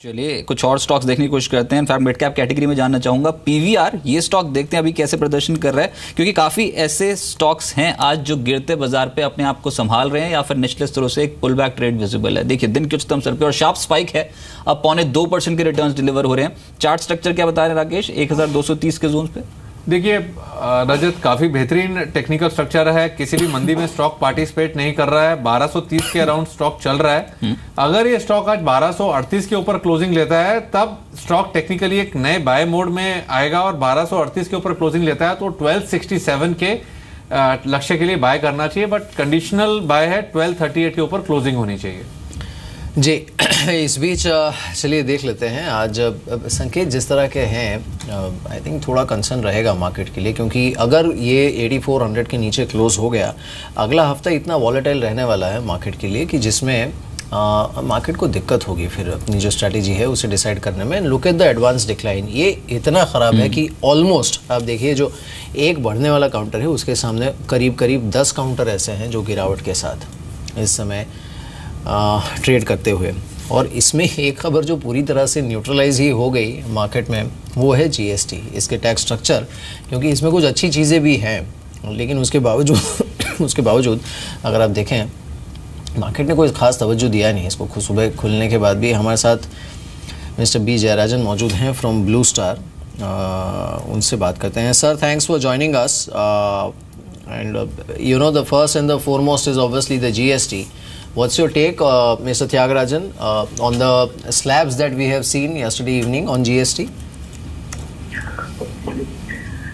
चलिए, कुछ और स्टॉक्स देखने की कोशिश करते हैं। इनफैक्ट मिड कैप कैटेगरी में जानना चाहूँगा। पीवीआर ये स्टॉक देखते हैं अभी कैसे प्रदर्शन कर रहा है। क्योंकि काफ़ी ऐसे स्टॉक्स हैं आज जो गिरते बाज़ार पे अपने आप को संभाल रहे हैं या फिर निचले स्तरों से एक पुल बैक ट्रेड विजिबल है। देखिए, दिन के उच्चतम स्तर पर और शार्प स्पाइक है। अब पौने दो परसेंट के रिटर्न डिलीवर हो रहे हैं। चार्ट स्ट्रक्चर क्या बता रहे हैं, राकेश? एक हज़ार दो सौ तीस के जोन पे। देखिए रजत काफ़ी बेहतरीन टेक्निकल स्ट्रक्चर है। किसी भी मंदी में स्टॉक पार्टिसिपेट नहीं कर रहा है। 1230 के अराउंड स्टॉक चल रहा है। हम्म। अगर ये स्टॉक आज 1238 के ऊपर क्लोजिंग लेता है तब स्टॉक टेक्निकली एक नए बाय मोड में आएगा और 1238 के ऊपर क्लोजिंग लेता है तो 1267 के लक्ष्य के लिए बाय करना चाहिए। बट कंडीशनल बाय है 1238 के ऊपर क्लोजिंग होनी चाहिए। जी इस बीच चलिए देख लेते हैं। आज संकेत जिस तरह के हैं आई थिंक थोड़ा कंसर्न रहेगा मार्केट के लिए क्योंकि अगर ये 8400 के नीचे क्लोज हो गया अगला हफ़्ता इतना वॉलेटाइल रहने वाला है मार्केट के लिए कि जिसमें मार्केट को दिक्कत होगी फिर अपनी जो स्ट्रैटेजी है उसे डिसाइड करने में। Look at the advance decline ये इतना ख़राब है हम्म। कि ऑलमोस्ट आप देखिए जो एक बढ़ने वाला काउंटर है उसके सामने करीब करीब दस काउंटर ऐसे हैं जो गिरावट के साथ। इस समय ट्रेड करते हुए। और इसमें एक खबर जो पूरी तरह से न्यूट्रलाइज ही हो गई मार्केट में, वो है जीएसटी इसके टैक्स स्ट्रक्चर क्योंकि इसमें कुछ अच्छी चीज़ें भी हैं। लेकिन उसके बावजूद उसके बावजूद अगर आप देखें मार्केट ने कोई ख़ास तवज्जो दिया नहीं इसको सुबह खुलने के बाद भी हमारे साथ मिस्टर बी जयराजन मौजूद हैं फ्रॉम ब्लू स्टार उनसे बात करते हैं। Sir thanks for joining us and you know the first and the foremost is obviously the GST What's your take, uh, Mr. Tyagarajan, uh, on the slabs that we have seen yesterday evening on GST?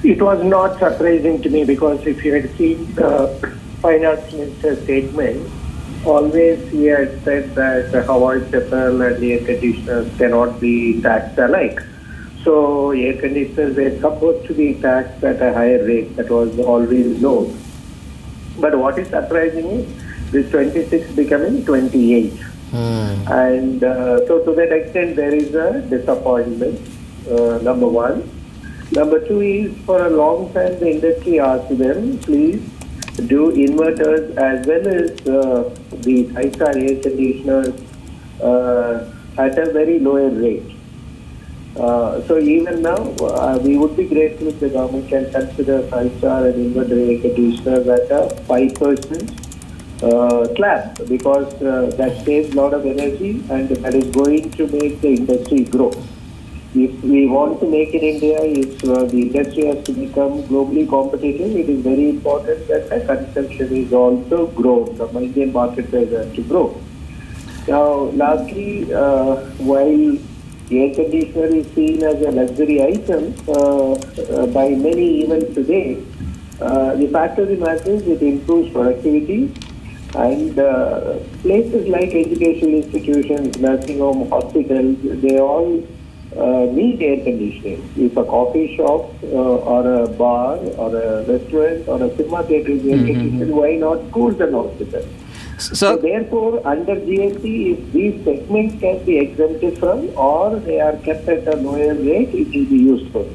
It was not surprising to me because if you had seen the finance minister's statement, always he had said that the Hawaii Chapel and air conditioners cannot be taxed alike. So air conditioners were supposed to be taxed at a higher rate. That was always known. But what is surprising is this 26 becoming 28. Hmm. And uh, so to that extent, there is a disappointment, uh, number one. Number two is for a long time the industry asked them, please do inverters as well as uh, the five-star air conditioners uh, at a very lower rate. Uh, so even now, uh, we would be grateful if the government can consider five-star and inverter air conditioners at a 5% uh, slab because uh, that saves a lot of energy and that is going to make the industry grow. If we want to make in India, if uh, the industry has to become globally competitive, it is very important that the consumption is also grown. The Indian market has to grow. Now, lastly, uh, while air conditioner is seen as a luxury item uh, uh, by many even today, the fact of the matter is it improves productivity, and uh, places like educational institutions, nursing home, hospitals, they all uh, need air conditioning. If a coffee shop uh, or a bar or a restaurant or a cinema theatre is air mm-hmm. conditioned, why not schools and hospitals? So, so, therefore, under GST, if these segments can be exempted from or they are kept at a lower rate, it will be useful.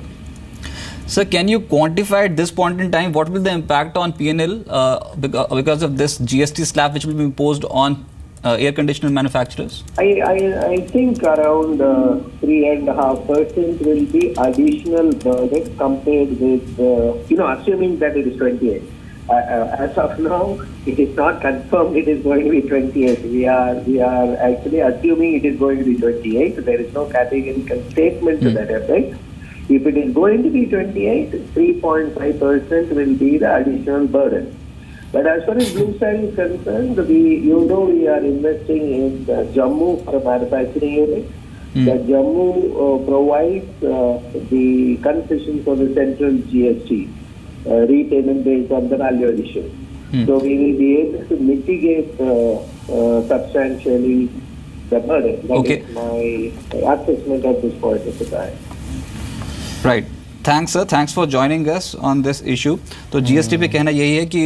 Sir, can you quantify at this point in time what will the impact on PNL uh, because of this GST slab which will be imposed on uh, air conditioner manufacturers? I, I, I think around uh, three and a half percent will be additional burden compared with, uh, you know, assuming that it is 28. Uh, uh, as of now, it is not confirmed it is going to be 28. We are we are actually assuming it is going to be 28. There is no categorical statement mm. to hmm. that effect. If it is going to be 28, 3.5% will be the additional burden. But as far as Blue Star is concerned, we, you know we are investing in Jammu for manufacturing unit. Mm. The Jammu uh, provides uh, the concession for the central GST, uh, repayment based on the value addition. Mm. So we will be able to mitigate uh, uh, substantially the burden. That okay. is my assessment at this point of the time. Right thanks sir thanks for joining us on this issue तो GST पे hmm. कहना यही है कि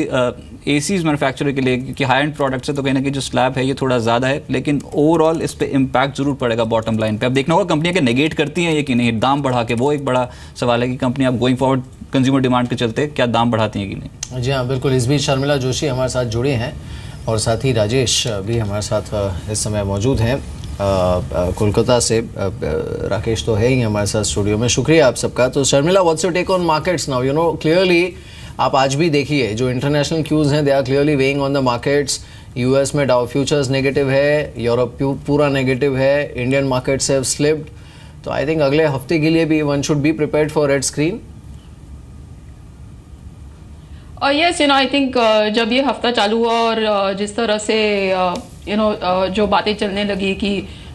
ए सी manufacture के लिए क्योंकि high and products है तो कहना कि जो स्लैब है ये थोड़ा ज़्यादा है लेकिन ओवरऑल इस पर इम्पैक्ट ज़रूर पड़ेगा बॉटम लाइन पे। अब देखना होगा कंपनियाँ के नेगेट करती हैं ये कि नहीं। दाम बढ़ा के वो एक बड़ा सवाल है कि कंपनी आप गोइंग फॉरवर्ड कंज्यूमर डिमांड के चलते क्या दाम बढ़ाती हैं कि नहीं? जी हाँ बिल्कुल। इस बीच शर्मिला जोशी हमारे साथ जुड़े हैं और साथ ही राजेश भी हमारे साथ इस समय मौजूद हैं। कोलकाता से राकेश तो है ही हमारे साथ स्टूडियो में। शुक्रिया आप सबका। तो Sharmila what's your take on markets now you know clearly आप आज भी देखिए जो इंटरनेशनल क्यूज हैं they are clearly weighing on the markets US में डाउ फ्यूचर्स नेगेटिव है यूरोप पूरा नेगेटिव है इंडियन मार्केट्स हैव स्लिप्ड तो आई थिंक अगले हफ़्ते के लिए भी one should be prepared for red screen yes you know I think जब ये हफ़्ता चालू हुआ और uh, जिस तरह से यू नो uh, जो बातें चलने लगी कि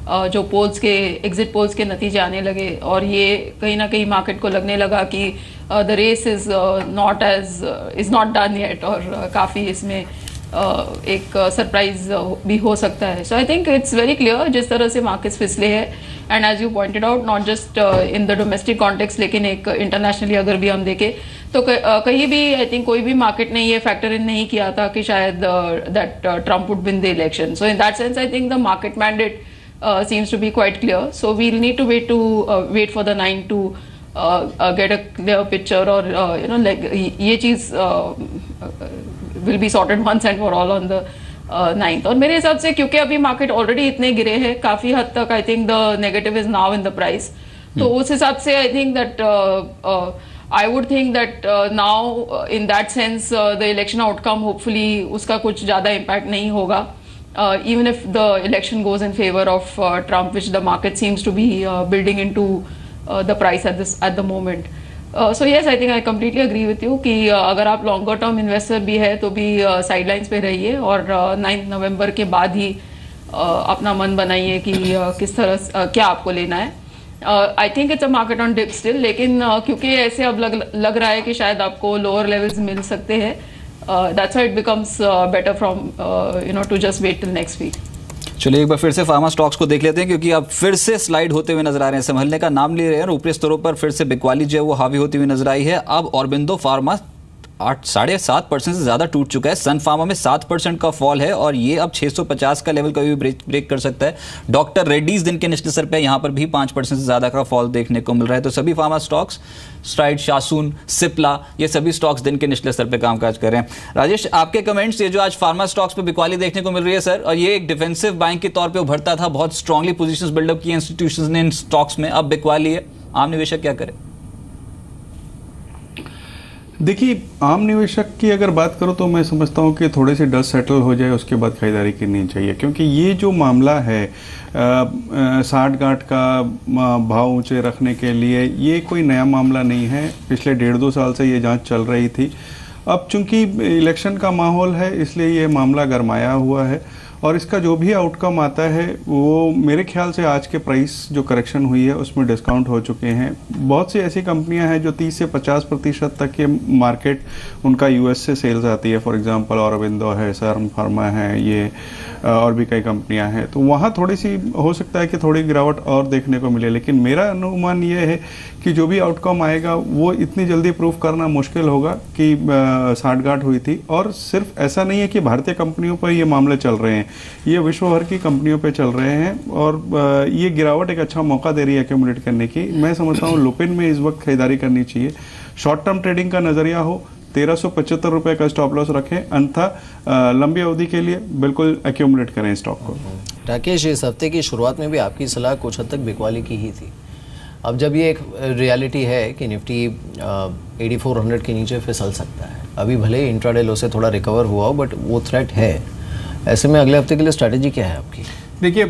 uh, जो पोल्स के एग्जिट पोल्स के नतीजे आने लगे और ये कहीं ना कहीं मार्केट को लगने लगा कि the race is not as is not done yet और uh, काफ़ी इसमें एक सरप्राइज़ भी हो सकता है। So I think it's very clear जिस तरह से मार्केट्स फिसले है। And as you pointed out not just in the domestic context लेकिन एक इंटरनेशनली अगर भी हम देखें तो कहीं भी आई थिंक कोई भी मार्केट ने ये फैक्टर इन नहीं किया था कि शायद that Trump would win the election so in that sense I think the market mandate seems to be quite clear. So we'll need to wait to uh, wait for the nine to uh, uh, get a clear picture or ये चीज़ will be sorted once and for all on the ninth और मेरे हिसाब से क्योंकि अभी market already इतने गिरे हैं काफ़ी हद तक I think the negative is now in the price तो उस हिसाब से I think that I would think that now in that sense the election outcome hopefully उसका कुछ ज़्यादा इम्पैक्ट नहीं होगा even if the election goes in favor of uh, Trump, which the market seems to be uh, building into uh, the price at this at the moment. So yes I think I completely agree with you कि uh, अगर आप longer term investor भी है तो भी side lines पे रहिए और नाइन्थ नवंबर के बाद ही अपना मन बनाइए कि किस तरह क्या आपको लेना है। I think it's a market on dip still लेकिन क्योंकि ऐसे अब लग लग रहा है कि शायद आपको लोअर लेवल्स मिल सकते हैं। That's it becomes better from you know to just wait till next week चलिए, एक बार फिर से फार्मा स्टॉक्स को देख लेते हैं, क्योंकि अब फिर से स्लाइड होते हुए नज़र आ रहे हैं, संभलने का नाम ले रहे हैं ऊपरी स्तरों पर फिर से बिकवाली जो है वो हावी होती हुई नज़र आई है। अब ऑरबिंदो फार्मा आठ, साढ़े सात परसेंट से ज़्यादा टूट चुका है। सन फार्मा में सात परसेंट का फॉल है और ये अब 650 का लेवल कभी भी ब्रेक ब्रेक कर सकता है। डॉक्टर रेड्डीज दिन के निचले सर पे यहाँ पर भी पाँच परसेंट से ज़्यादा का फॉल देखने को मिल रहा है। तो सभी pharma stocks STRIDE Shasun Cipla ये सभी स्टॉक्स दिन के निचले स्तर पर कामकाज कर रहे हैं। राजेश, आपके कमेंट्स ये जो आज फार्मा स्टॉक्स पर बिकवाली देखने को मिल रही है सर और ये एक डिफेंसिव बैंक के तौर पर उभरता था, बहुत स्ट्रांगली पोजिशन बिल्डअप किए इंस्टीट्यूशन ने इन स्टॉक्स में, अब बिकवाली है आम निवेशक क्या करें? देखिए, आम निवेशक की अगर बात करो तो मैं समझता हूँ कि थोड़े से डस्ट सेटल हो जाए, उसके बाद खरीदारी करनी चाहिए। क्योंकि ये जो मामला है साठ गांठ का भाव ऊँचे रखने के लिए ये कोई नया मामला नहीं है। पिछले डेढ़ दो साल से ये जाँच चल रही थी। अब चूँकि इलेक्शन का माहौल है, इसलिए ये मामला गरमाया हुआ है। और इसका जो भी आउटकम आता है, वो मेरे ख्याल से आज के प्राइस जो करेक्शन हुई है, उसमें डिस्काउंट हो चुके हैं। बहुत सी ऐसी कंपनियाँ हैं जो 30 से 50 प्रतिशत तक के मार्केट उनका यूएस से सेल्स आती है। फॉर एग्जांपल औरबिंदो है सर्म फार्मा है, ये और भी कई कंपनियाँ हैं। तो वहाँ थोड़ी सी हो सकता है कि थोड़ी गिरावट और देखने को मिले, लेकिन मेरा अनुमान ये है कि जो भी आउटकम आएगा, वो इतनी जल्दी प्रूफ करना मुश्किल होगा कि साठगांठ हुई थी। और सिर्फ़ ऐसा नहीं है कि भारतीय कंपनियों पर ये मामले चल रहे हैं। ये विश्व भर की कंपनियों पर चल रहे हैं और ये गिरावट एक अच्छा मौका दे रही है एक्यूमुलेट करने की। मैं समझता हूँ लुपिन में इस वक्त खरीदारी करनी चाहिए। शॉर्ट टर्म ट्रेडिंग का नज़रिया हो, तेरह सौ पचहत्तर रुपए का स्टॉप लॉस रखें, अन्यथा लंबी अवधि के लिए बिल्कुल एक्यूमुलेट करें स्टॉक को। राकेश, इस हफ़्ते की शुरुआत में भी आपकी सलाह कुछ हद तक बिकवाली की ही थी। अब जब ये एक रियलिटी है कि निफ्टी एटी फोर हंड्रेड के नीचे फिसल सकता है, अभी भले ही इंट्राडे लो से थोड़ा रिकवर हुआ हो बट वो थ्रेट है। ऐसे में अगले हफ़्ते के लिए स्ट्रैटेजी क्या है आपकी? देखिए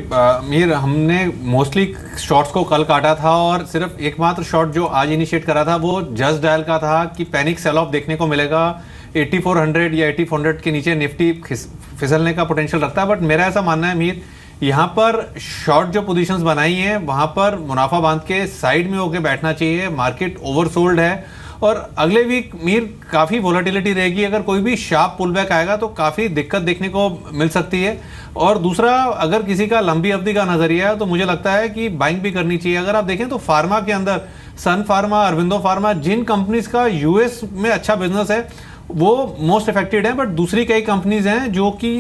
मीर हमने मोस्टली शॉट्स को कल काटा था और सिर्फ़ एकमात्र शॉट जो आज इनिशिएट करा था, वो जस्ट डायल का था कि पैनिक सेल ऑफ़ देखने को मिलेगा। 8400 या 8400 के नीचे निफ्टी फिसलने का पोटेंशियल रखता है बट मेरा ऐसा मानना है मीर यहाँ पर शॉर्ट जो पोजीशंस बनाई हैं, वहाँ पर मुनाफा बाँध के साइड में होकर बैठना चाहिए। मार्केट ओवरसोल्ड है और अगले वीक मीर काफ़ी वोलाटिलिटी रहेगी। अगर कोई भी शार्प पुल बैक आएगा तो काफ़ी दिक्कत देखने को मिल सकती है। और दूसरा अगर किसी का लंबी अवधि का नज़रिया है तो मुझे लगता है कि बाइंग भी करनी चाहिए। अगर आप देखें तो फार्मा के अंदर सन फार्मा अरविंदो फार्मा जिन कंपनीज़ का यूएस में अच्छा बिज़नेस है वो मोस्ट इफेक्टेड है बट दूसरी कई कंपनीज़ हैं जो कि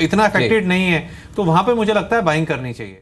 इतना इफेक्टेड नहीं है। तो वहाँ पे मुझे लगता है बाइंग करनी चाहिए।